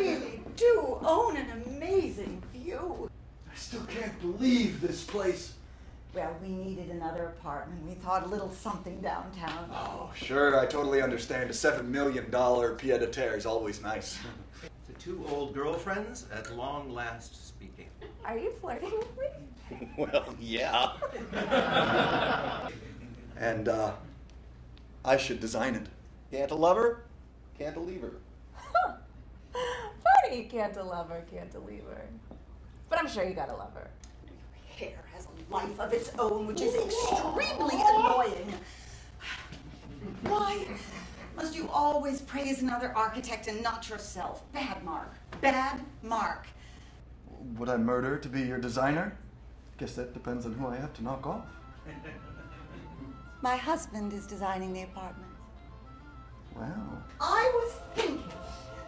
really do own an amazing view. I still can't believe this place. Well, we needed another apartment. We thought a little something downtown. Oh, sure, I totally understand. A seven million dollar pied a terre is always nice. The two old girlfriends at long last speaking. Are you flirting with me? well, yeah. and uh, I should design it. Can't a lover? Can't a lever. Funny, you can't a her, can't a lever. But I'm sure you got a lover. Hair has a life of its own, which is extremely annoying. Why must you always praise another architect and not yourself? Bad mark. Bad mark. Would I murder to be your designer? Guess that depends on who I have to knock off. My husband is designing the apartment. Wow. I was thinking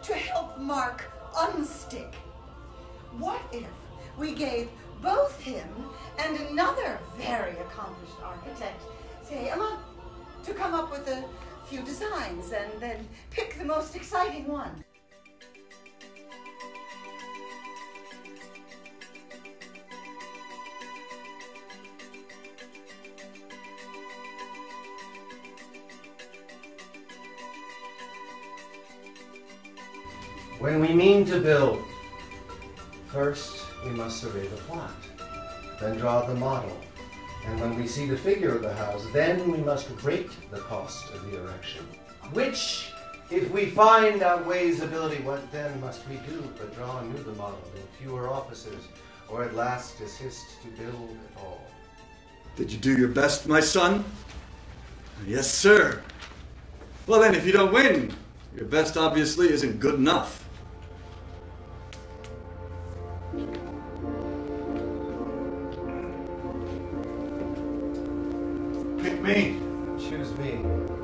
to help Mark unstick. What if we gave both him and another very accomplished architect, say, a month to come up with a few designs and then pick the most exciting one? When we mean to build, first we must survey the plot, then draw the model. And when we see the figure of the house, then we must rate the cost of the erection. Which, if we find outweighs ability, what then must we do but draw anew the model in fewer offices, or at last desist to build at all? Did you do your best, my son? Yes, sir. Well, then, if you don't win, your best obviously isn't good enough. Me. Choose me.